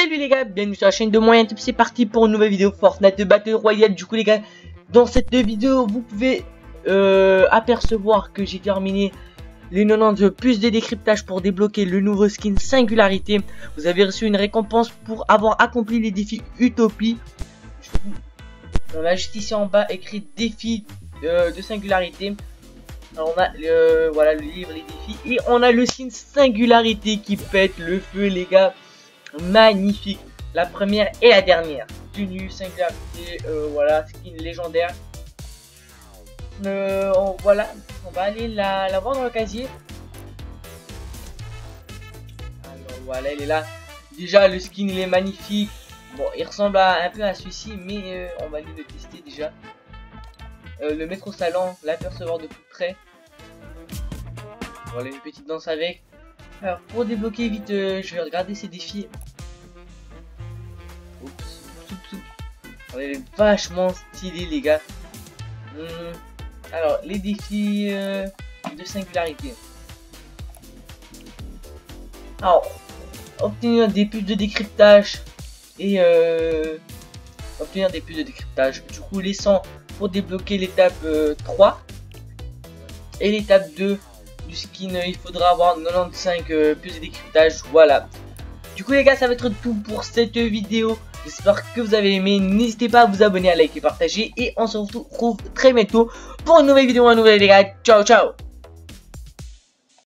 Salut les gars, bienvenue sur la chaîne de Moyen c'est parti pour une nouvelle vidéo Fortnite de Battle Royale. Du coup les gars, dans cette vidéo, vous pouvez euh, apercevoir que j'ai terminé les 90 plus de décryptage pour débloquer le nouveau skin Singularité. Vous avez reçu une récompense pour avoir accompli les défis Utopie. On a juste ici en bas écrit défi euh, de Singularité. Alors on a le, voilà, le livre, les défis. Et on a le skin Singularité qui pète le feu les gars magnifique. La première et la dernière. Tenue, singularité, euh, voilà, skin légendaire. Euh, voilà, on va aller la, voir dans le casier. Alors voilà, elle est là. Déjà, le skin il est magnifique. Bon, il ressemble à, un peu à celui-ci, mais euh, on va aller le tester déjà. Le au salon, l'apercevoir de plus près. Voilà une petite danse avec. Alors pour débloquer vite, euh, je vais regarder ces défis. Oups, Elle est vachement stylé les gars. Hmm, alors les défis euh, de singularité. Alors obtenir des puces de décryptage et euh, obtenir des puces de décryptage. Du coup laissant pour débloquer l'étape 3 et l'étape 2 skin, il faudra avoir 95 euh, plus de décryptage, voilà. Du coup les gars, ça va être tout pour cette vidéo. J'espère que vous avez aimé. N'hésitez pas à vous abonner, à liker, partager. Et on se retrouve très bientôt pour une nouvelle vidéo, un nouvel les gars. Ciao, ciao